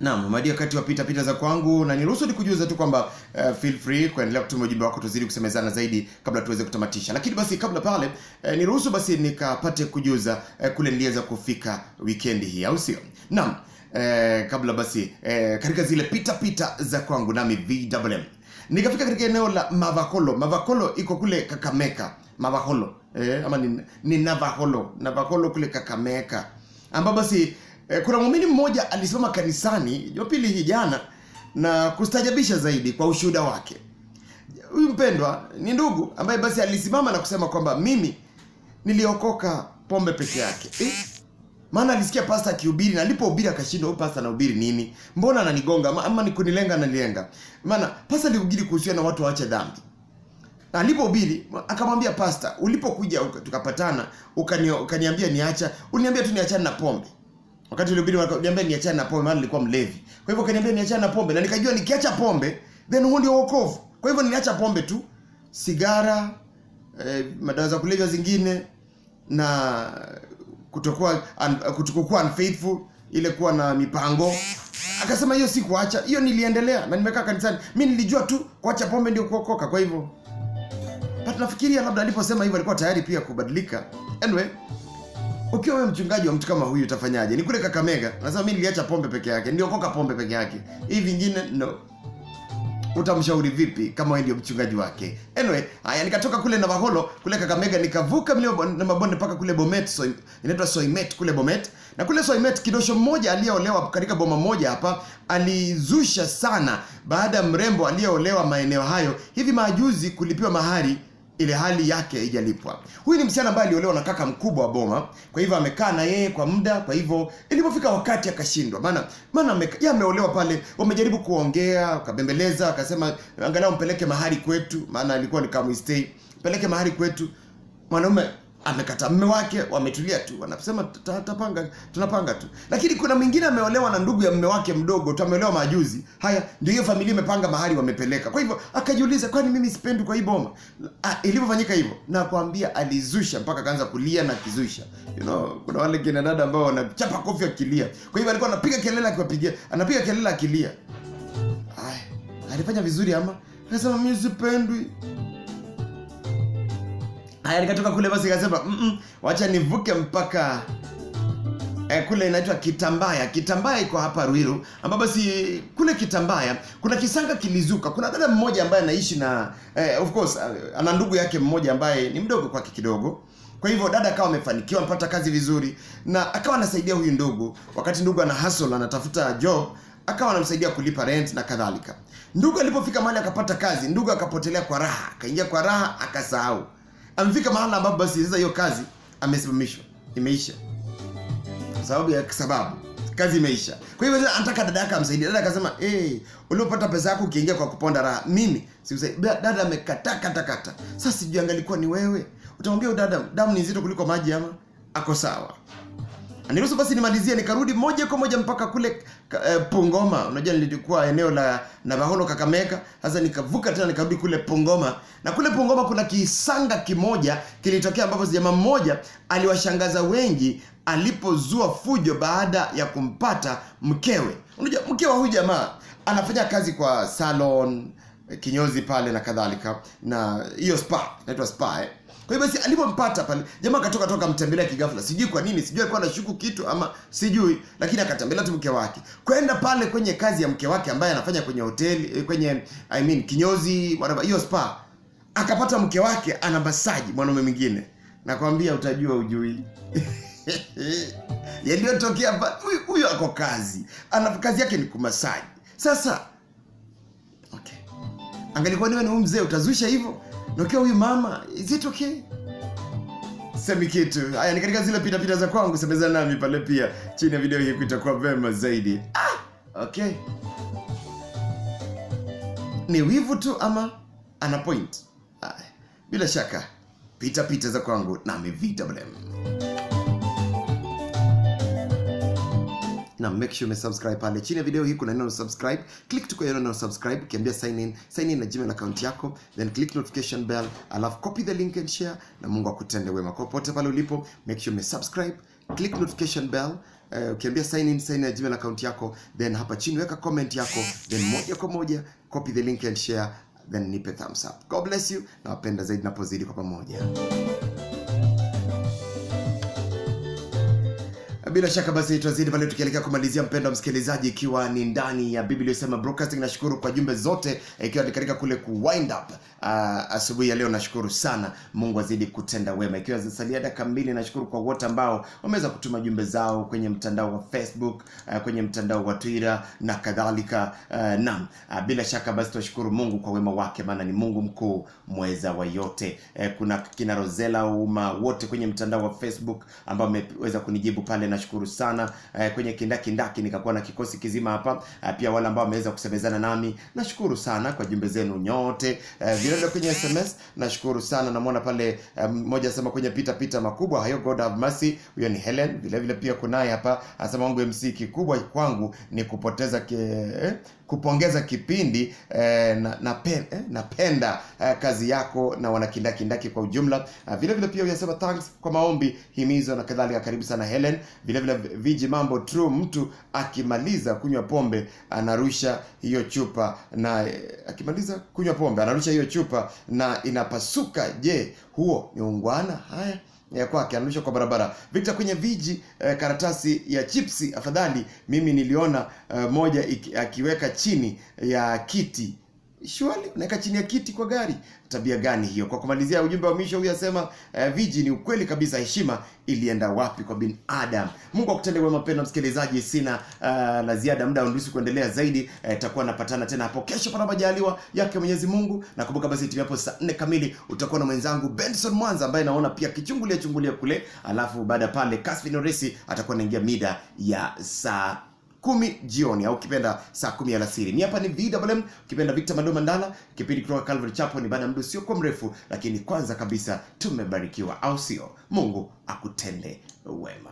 Naam, Madi wakati wa pita pita za kwangu na niruhusu nikujuza tu kwamba uh, feel free kuendelea kutuma ujumbe wako tuzidi kusemezana zaidi kabla tuweze kutamatisha. Lakini basi kabla pale uh, niruhusu basi nikapate kujuza uh, kule niliweza kufika weekend hii au sio? Naam. Eh, kabla basi eh, katika zile pita pita za kwangu nami VMM nikafika katika eneo la Mavakolo. Mavakolo iko kule Kakameka. Mavakolo eh, ama ni, ni Navaholo. Navaholo kule Kakameka ambapo basi eh, kuna muumini mmoja alisimama kanisani Jumapili hii jana na kustajabisha zaidi kwa ushuhuda wake. Huyu mpendwa ni ndugu ambaye basi alisimama na kusema kwamba mimi niliokoka pombe peke yake eh? maana alisikia pasta akihubiri na alipohubiri akashindwa, huyu pasta anahubiri nini? Mbona ananigonga ama, ni kunilenga ananilenga? Maana pasta alihubiri kuhusiana na watu waache dhambi. Na alipohubiri akamwambia pasta, ulipokuja tukapatana ukani, ukaniambia niacha, uniambia tu niachane na pombe. Wakati ulihubiri niambia niachane na pombe maana nilikuwa mlevi. Kwa hivyo kaniambia niachane na pombe na nikajua nikiacha pombe then huo ndio wokovu. Kwa hivyo niliacha pombe tu, sigara, eh, madawa za kulevya zingine na kutokuwa un, kutokuwa unfaithful ile kuwa na mipango. Akasema hiyo si kuacha hiyo niliendelea na nimekaa kanisani. Mimi nilijua tu kuacha pombe ndio kuokoka kwa hivyo. But nafikiria labda aliposema hivyo alikuwa tayari pia kubadilika. Anyway ukiwa wewe mchungaji wa mtu kama huyu utafanyaje? Ni kule kakamega. Nasema mi niliacha pombe peke yake. Niliokoka pombe peke yake. Hii vingine no. Utamshauri vipi kama wewe ndio mchungaji wake? Anyway haya nikatoka kule navaholo kule kakamega nikavuka mlio na mabonde mpaka kule bomet so, inaitwa soimet kule bomet. Na kule soimet kidosho mmoja aliyeolewa katika boma moja hapa alizusha sana. Baada ya mrembo aliyeolewa maeneo hayo hivi majuzi kulipiwa mahari ile hali yake haijalipwa. Huyu ni msichana ambaye aliolewa na kaka mkubwa wa boma, kwa hivyo amekaa na yeye kwa muda. Kwa hivyo ilipofika wakati akashindwa, maana maana ameolewa pale, wamejaribu kuongea, akabembeleza, akasema angalau mpeleke mahali kwetu, maana alikuwa ni kama stay, peleke mahali kwetu. Mwanaume amekata mme wake wametulia tu wanasema "Tuta- tutapanga tunapanga tu. Lakini kuna mwingine ameolewa na ndugu ya mme wake mdogo tu ameolewa majuzi. Haya ndio hiyo familia imepanga mahali wamepeleka. Kwa hivyo akajiuliza kwani mimi sipendi kwa hii boma? Ilivyofanyika hivyo nakwambia alizusha mpaka akaanza kulia na kizusha. You know, kuna wale kina dada ambao wanachapa kofi akilia. Kwa hivyo alikuwa anapiga kelele akiwapigia anapiga kelele akilia. Alifanya vizuri ama? Akasema mimi sipendwi haya nikatoka kule basi ikasema "Mm-mm, wacha nivuke mpaka eh, kule inaitwa kitambaya. Kitambaya iko hapa ruiru ambapo basi kule kitambaya kuna kisanga kilizuka. Kuna dada mmoja ambaye anaishi na eh, of course eh, ana ndugu yake mmoja ambaye ni mdogo kwake kidogo. Kwa hivyo dada akawa amefanikiwa amepata kazi vizuri na akawa anasaidia huyu ndugu. Wakati ndugu ana hustle anatafuta job akawa anamsaidia kulipa rent na kadhalika. Ndugu alipofika mahali akapata kazi ndugu akapotelea kwa raha akaingia kwa raha akasahau amefika mahala ambapo basi sasa hiyo kazi amesimamishwa imeisha. Kwa sababu ya sababu kazi imeisha. Kwa hivyo anataka dada yake amsaidie. Dada akasema hey, uliopata pesa yako ukiingia kwa kuponda raha mimi simsaidii." Dada amekata katakata kata. Sasa sijui angalikuwa ni wewe. Utamwambia dada damu ni nzito kuliko maji ama? Ako sawa niruhusu basi nimalizie nikarudi moja kwa moja mpaka kule eh, pungoma. Unajua nilikuwa eneo la navahono kakameka sasa nikavuka tena nikarudi kule pungoma. Na kule pungoma kuna kisanga kimoja kilitokea ambapo jamaa mmoja aliwashangaza wengi alipozua fujo baada ya kumpata mkewe. Unajua mke wa huyu jamaa anafanya kazi kwa salon kinyozi pale na kadhalika na hiyo spa inaitwa spa eh. kwa hiyo basi alipompata pale jamaa akatoka toka mtembelea kigafla sijui kwa nini sijui alikuwa anashuku kitu ama sijui lakini akatembelea tu mke wake. Kwenda pale kwenye kazi ya mke wake ambaye anafanya kwenye hoteli eh, kwenye I mean kinyozi whatever, hiyo spa. Akapata mke wake ana masaji mwanaume mwingine. Nakwambia utajua ujui yaliyotokea huyu- ako kazi. Ana kazi yake ni kumasaji sasa angalikuwa niwe ni huyu mzee utazusha hivyo? Na ukiwa huyu mama is it okay? Semi kitu. Haya ni katika zile pitapita za kwangu semeza nami pale pia. Chini ya video hii kutakuwa vema zaidi. Ah, okay. Ni wivu tu ama ana point? Ah, bila shaka pitapita pita za kwangu nami vitablem na make sure umesubscribe pale. Chini ya video hii kuna neno subscribe. Click tu kwenye neno subscribe ukiambia sign in sign in na gmail account yako then click notification bell alafu copy the link and share na mungu akutende wema. Kwa popote pale ulipo make sure umesubscribe click notification bell uh, ukiambia sign in sign in na gmail account yako then hapa chini weka comment yako then moja kwa moja copy the link and share then nipe thumbs up. God bless you nawapenda zaidi napozidi kwa pamoja bila shaka basi tutazidi pale tukielekea kumalizia mpendo msikilizaji ikiwa ni ndani ya biblia sema broadcasting nashukuru kwa jumbe zote ikiwa ni katika kule ku wind up uh, asubuhi ya leo nashukuru sana. Mungu azidi kutenda wema. Ikiwa zisalia dakika mbili nashukuru kwa wote ambao wameweza kutuma jumbe zao kwenye mtandao wa facebook uh, kwenye mtandao wa twitter na kadhalika uh, nam uh, bila shaka basi tunashukuru mungu kwa wema wake maana ni mungu mkuu mweza wa yote. Uh, kuna kina rosela uma wote kwenye mtandao wa facebook ambao wameweza kunijibu pale nashukuru sana eh, kwenye kindakindaki nikakuwa na kikosi kizima hapa. Eh, pia wale ambao wameweza kusemezana nami nashukuru sana kwa jumbe zenu nyote. Eh, vilevile kwenye sms nashukuru sana. Namwona pale mmoja eh, asema kwenye pita pita makubwa hayo god have mercy. Huyo ni helen. Vilevile vile pia kunaye hapa asema wangu mc kikubwa kwangu ni kupoteza ke, eh, kupongeza kipindi eh, na, napen, eh, napenda eh, kazi yako na wanakindakindaki kwa ujumla. Uh, vile vile pia uyasema thanks kwa maombi himizo na kadhalika. Karibu sana helen. Vile vile viji mambo true mtu akimaliza kunywa pombe anarusha hiyo chupa na eh, akimaliza kunywa pombe anarusha hiyo chupa na inapasuka. Je huo ni ungwana? Haya ya kwake anarusha kwa barabara. Victor kwenye viji eh, karatasi ya chipsi afadhali mimi niliona eh, moja iki, akiweka chini ya kiti shwali unaweka chini ya kiti kwa gari. Tabia gani hiyo? Kwa kumalizia ujumbe wa mwisho huyu asema eh, viji ni ukweli kabisa heshima ilienda wapi kwa bin Adam? mungu akutende wema mpendo msikilizaji sina uh, la ziada muda unruhusu kuendelea zaidi eh, takuwa napatana tena hapo kesho pana majaliwa yake mwenyezi mungu. Na kumbuka basi timu hapo saa nne kamili utakuwa na mwenzangu benson mwanza ambaye naona pia kichungulia chungulia kule alafu baada pale casvin oresi atakuwa naingia mida ya saa kumi jioni au ukipenda saa kumi alasiri Ni hapa ni vwm ukipenda victor mando mandala kipindi kutoka calvary chapo ni baada ya muda usiokuwa mrefu lakini kwanza kabisa tumebarikiwa au sio mungu akutende wema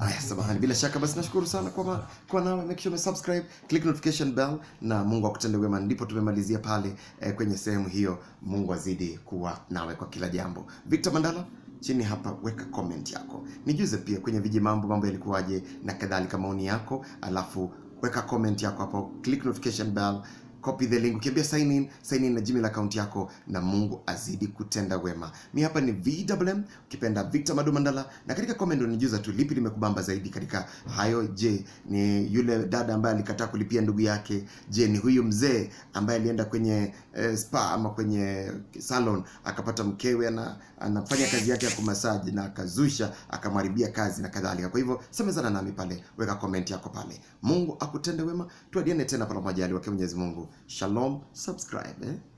Aya, samahani. Bila shaka basi nashukuru sana kwa, kwa nawe. Make sure click notification bell na Mungu akutende wema. Ndipo tumemalizia pale eh, kwenye sehemu hiyo. Mungu azidi kuwa nawe kwa kila jambo. Victor Mandala chini hapa weka comment yako. Nijuze pia kwenye viji mambo mambo yalikuwaje na kadhalika maoni yako. Alafu weka comment yako hapo. Click notification bell copy the link. Ukiambia sign in sign in na gmail account yako na mungu azidi kutenda wema. Mi hapa ni vwm ukipenda victor madumandala na katika comment unijuza tu lipi limekubamba zaidi katika hayo. Je ni yule dada ambaye alikataa kulipia ndugu yake? Je ni huyu mzee ambaye alienda kwenye eh, spa ama kwenye salon akapata mkewe na anafanya kazi yake ya kumasaji na akazusha akamharibia kazi na kadhalika. Kwa hivyo semezana nami pale weka comment yako pale. Mungu akutende wema tuadiane tena pale majaliwa mwenyezi mungu shalom subscribe eh?